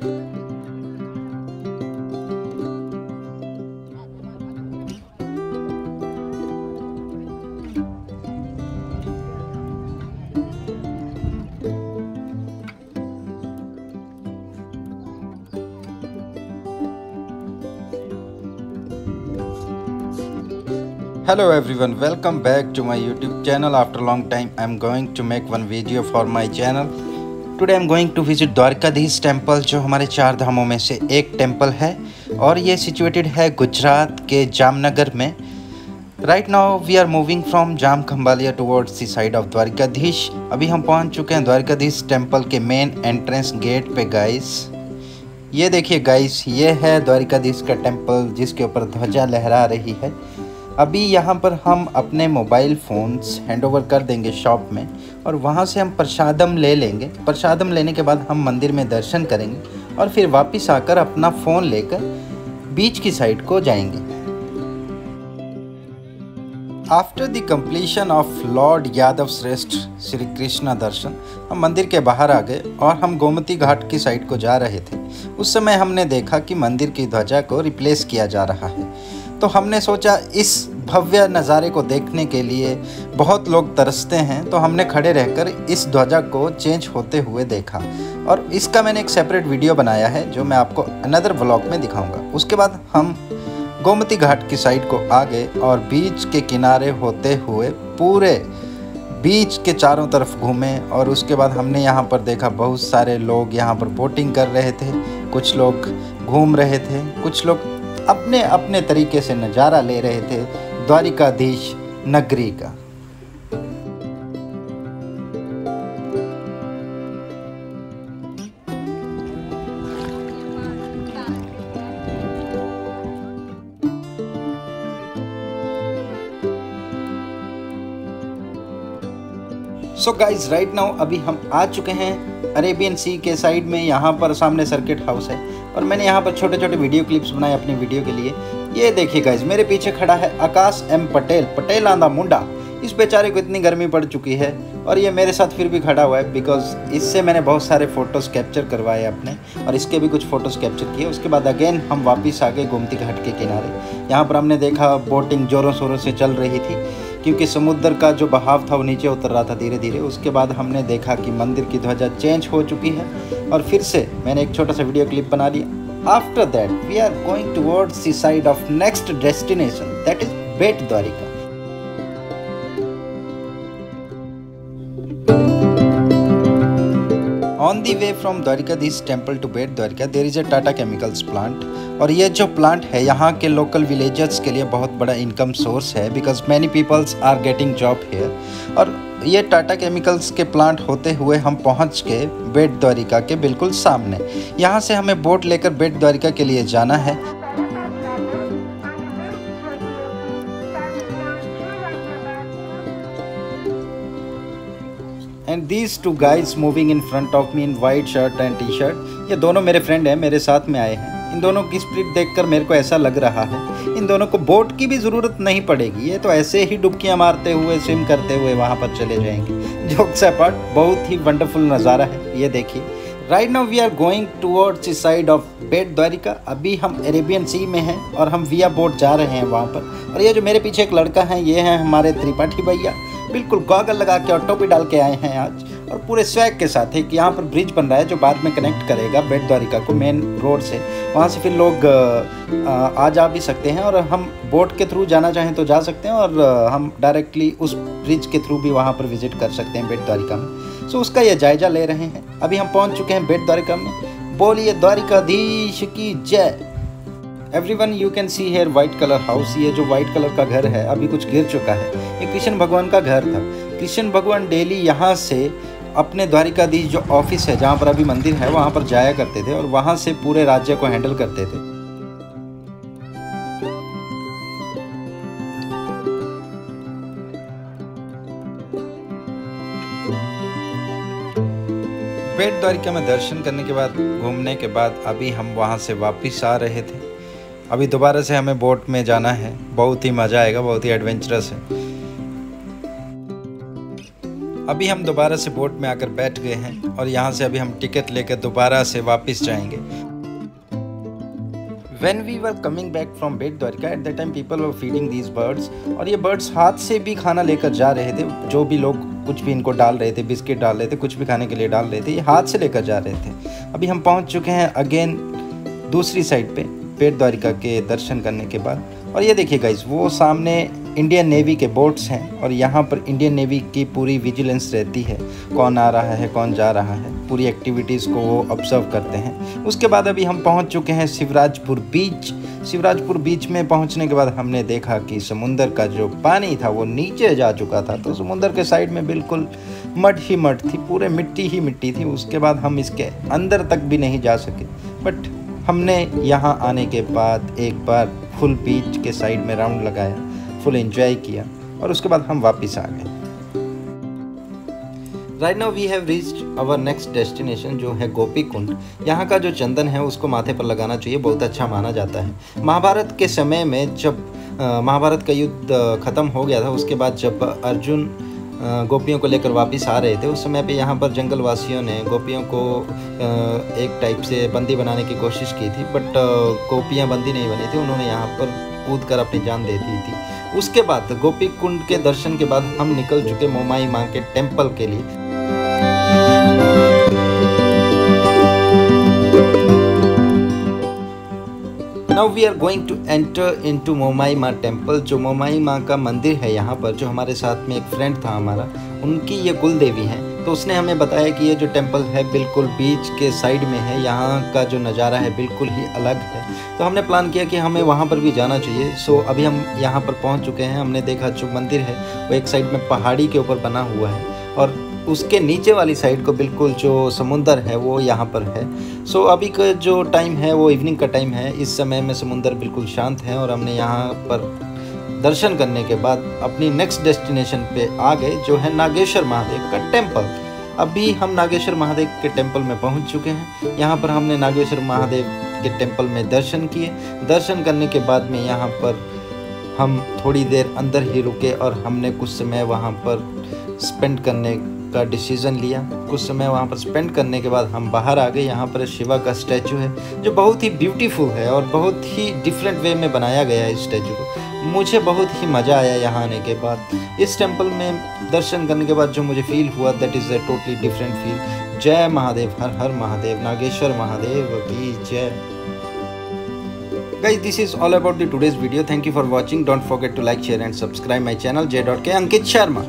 hello everyone. Welcome back to my youtube channel. After a long time i'm going to make one video for my channel today am going to visit Dwarkadhish temple जो हमारे चार धामों में से एक temple है। और ये सिचुएटेड है गुजरात के जामनगर में। Right now we are moving from Jam Khambhalia towards the side of Dwarkadhish अभी हम पहुँच चुके हैं द्वारकाधीश टेंपल के मेन एंट्रेंस गेट पे गाइस ये देखिए गाइस ये है द्वारिकाधीश का टेंपल जिसके ऊपर ध्वजा लहरा रही है। अभी यहाँ पर हम अपने मोबाइल फ़ोन्स हैंड ओवर कर देंगे शॉप में और वहाँ से हम प्रसादम ले लेंगे। प्रसादम लेने के बाद हम मंदिर में दर्शन करेंगे और फिर वापस आकर अपना फ़ोन लेकर बीच की साइड को जाएँगे। After the completion of lord Yadav श्रेष्ठ श्री कृष्णा दर्शन, हम मंदिर के बाहर आ गए और हम गोमती घाट की साइड को जा रहे थे। उस समय हमने देखा कि मंदिर की ध्वजा को रिप्लेस किया जा रहा है। तो हमने सोचा, इस भव्य नज़ारे को देखने के लिए बहुत लोग तरसते हैं तो हमने खड़े रहकर इस ध्वजा को चेंज होते हुए देखा। और इसका मैंने एक सेपरेट वीडियो बनाया है, जो मैं आपको अनदर ब्लॉग में दिखाऊँगा। उसके बाद हम गोमती घाट की साइड को आ गए और बीच के किनारे होते हुए पूरे बीच के चारों तरफ़ घूमे और उसके बाद हमने यहाँ पर देखा, बहुत सारे लोग यहाँ पर बोटिंग कर रहे थे। कुछ लोग घूम रहे थे, कुछ लोग अपने अपने तरीके से नज़ारा ले रहे थे द्वारिकाधीश नगरी का। सो गाइज़ राइट नाउ अभी हम आ चुके हैं अरेबियन सी के साइड में, यहाँ पर सामने सर्किट हाउस है। और मैंने यहाँ पर छोटे छोटे वीडियो क्लिप्स बनाए अपनी वीडियो के लिए। ये देखिए गाइज़ मेरे पीछे खड़ा है आकाश एम पटेल पटेल आंदा मुंडा। इस बेचारे को इतनी गर्मी पड़ चुकी है और ये मेरे साथ फिर भी खड़ा हुआ है बिकॉज़ इससे मैंने बहुत सारे फ़ोटोज़ कैप्चर करवाए अपने और इसके भी कुछ फ़ोटोज़ कैप्चर किए। उसके बाद अगेन हम वापस आ गए गोमती घाट के किनारे। यहाँ पर हमने देखा बोटिंग ज़ोरों शोरों से चल रही थी। क्योंकि समुद्र का जो बहाव था वो नीचे उतर रहा था धीरे धीरे उसके बाद हमने देखा कि मंदिर की ध्वजा चेंज हो चुकी है और फिर से मैंने एक छोटा सा वीडियो क्लिप बना लिया। After that we are going towards the side of next destination that is Bet Dwarka on the way from Dwarkadhish temple to Bet Dwarka there is a Tata chemicals plant और ये जो plant है, यहाँ के local villagers के लिए बहुत बड़ा इनकम सोर्स है because many peoples are getting job here और ये टाटा केमिकल्स के प्लांट होते हुए हम पहुँच के बेट द्वारिका के बिल्कुल सामने। यहाँ से हमें बोट लेकर बेट द्वारिका के लिए जाना है। And these two guys moving in front of me in white shirt and T shirt ये दोनों मेरे फ्रेंड हैं, मेरे साथ में आए हैं। इन दोनों की स्प्रिट देखकर मेरे को ऐसा लग रहा है, इन दोनों को बोट की भी ज़रूरत नहीं पड़ेगी। ये तो ऐसे ही डुबकियाँ मारते हुए स्विम करते हुए वहाँ पर चले जाएँगे। जोक्स अपार्ट बहुत ही वंडरफुल नज़ारा है। ये देखिए right now we are going towards side of Bet Dwarka अभी हम अरेबियन सी में हैं और हम विया बोट जा रहे हैं वहाँ पर। और ये जो मेरे पीछे एक लड़का है, ये है हमारे त्रिपाठी भैया। बिल्कुल गॉगल लगा के और टोपी डाल के आए हैं आज। और पूरे स्वैग के साथ एक यहाँ पर ब्रिज बन रहा है जो बाद में कनेक्ट करेगा बेट द्वारिका को मेन रोड से। वहाँ से फिर लोग आ जा भी सकते हैं और हम बोट के थ्रू जाना चाहें तो जा सकते हैं और हम डायरेक्टली उस ब्रिज के थ्रू भी वहाँ पर विज़िट कर सकते हैं बेट द्वारिका में। सो उसका यह जायजा ले रहे हैं। अभी हम पहुँच चुके हैं बेट द्वारिका में। बोलिए द्वारिकाधीश की जय। Every one you can see here white colour house ये जो वाइट कलर का घर है, अभी कुछ गिर चुका है। ये कृष्ण भगवान का घर था। कृष्ण भगवान डेली यहाँ से अपने द्वारिकाधीश जो ऑफ़िस है, जहाँ पर अभी मंदिर है, वहाँ पर जाया करते थे और वहाँ से पूरे राज्य को हैंडल करते थे। बेट द्वारिका में दर्शन करने के बाद, घूमने के बाद अभी हम वहाँ से वापस आ रहे थे। अभी दोबारा से हमें बोट में जाना है। बहुत ही मज़ा आएगा, बहुत ही एडवेंचरस है। अभी हम दोबारा से बोट में आकर बैठ गए हैं और यहाँ से अभी हम टिकट लेकर दोबारा से वापस जाएँगे। When we were coming back from bat Dwarika at that time people were feeding these birds और ये बर्ड्स हाथ से भी खाना लेकर जा रहे थे। जो भी लोग कुछ भी इनको डाल रहे थे, बिस्किट डाल रहे थे, कुछ भी खाने के लिए डाल रहे थे, ये हाथ से लेकर जा रहे थे। अभी हम पहुँच चुके हैं अगेन दूसरी साइड पे। पेट द्वारिका के दर्शन करने के बाद। और ये देखिए गाइज़ वो सामने इंडियन नेवी के बोट्स हैं और यहाँ पर इंडियन नेवी की पूरी विजिलेंस रहती है। कौन आ रहा है, कौन जा रहा है, पूरी एक्टिविटीज़ को वो ऑब्ज़र्व करते हैं। उसके बाद अभी हम पहुँच चुके हैं शिवराजपुर बीच शिवराजपुर बीच में पहुँचने के बाद हमने देखा कि समुंदर का जो पानी था वो नीचे जा चुका था। तो समुंदर के साइड में बिल्कुल मड ही मड थी, पूरे मिट्टी ही मिट्टी थी। उसके बाद हम इसके अंदर तक भी नहीं जा सके। बट हमने यहाँ आने के बाद एक बार फुल बीच के साइड में राउंड लगाया, फुल एंजॉय किया और उसके बाद हम वापस आ गए। Right now we have reached our next destination जो है गोपी कुंड यहाँ का जो चंदन है उसको माथे पर लगाना चाहिए, बहुत अच्छा माना जाता है। महाभारत के समय में जब महाभारत का युद्ध ख़त्म हो गया था, उसके बाद जब अर्जुन गोपियों को लेकर वापस आ रहे थे। उस समय पे यहाँ पर जंगल वासियों ने गोपियों को एक टाइप से बंदी बनाने की कोशिश की थी बट गोपियाँ बंदी नहीं बनी थी। उन्होंने यहाँ पर कूद कर अपनी जान दे दी थी। उसके बाद गोपी कुंड के दर्शन के बाद हम निकल चुके मोमाई माँ के टेंपल के लिए। Now we are going to enter in to Momai Maa temple जो मोमाई माँ का मंदिर है यहाँ पर, जो हमारे साथ में एक फ्रेंड था हमारा, उनकी ये कुल देवी हैं। तो उसने हमें बताया कि ये जो टेंपल है बिल्कुल बीच के साइड में है, यहाँ का जो नज़ारा है बिल्कुल ही अलग है। तो हमने प्लान किया कि हमें वहाँ पर भी जाना चाहिए। सो अभी हम यहाँ पर पहुँच चुके हैं, हमने देखा जो मंदिर है, वो एक साइड में पहाड़ी के ऊपर बना हुआ है। और उसके नीचे वाली साइड को बिल्कुल जो समुंदर है वो यहाँ पर है। सो so, अभी का जो टाइम है वो इवनिंग का टाइम है। इस समय में समुंदर बिल्कुल शांत है और हमने यहाँ पर दर्शन करने के बाद अपनी नेक्स्ट डेस्टिनेशन पे आ गए जो है नागेश्वर महादेव का टेंपल अभी हम नागेश्वर महादेव के टेंपल में पहुँच चुके हैं। यहाँ पर हमने नागेश्वर महादेव के टेंपल में दर्शन किए। दर्शन करने के बाद में यहाँ पर हम थोड़ी देर अंदर ही रुके और हमने कुछ समय वहाँ पर स्पेंड करने का डिसीज़न लिया। कुछ समय वहाँ पर स्पेंड करने के बाद हम बाहर आ गए। यहाँ पर शिवा का स्टैचू है, जो बहुत ही ब्यूटीफुल है और बहुत ही डिफरेंट वे में बनाया गया है इस स्टैचू को। मुझे बहुत ही मज़ा आया यहाँ आने के बाद। इस टेंपल में दर्शन करने के बाद जो मुझे फील हुआ that is a totally different feel Jai Mahadev, Har हर महादेव, नागेश्वर महादेव की जय। Guys, this is all about the today's video. Thank you for watching. Don't forget to like, share and subscribe my channel j.k ankit sharma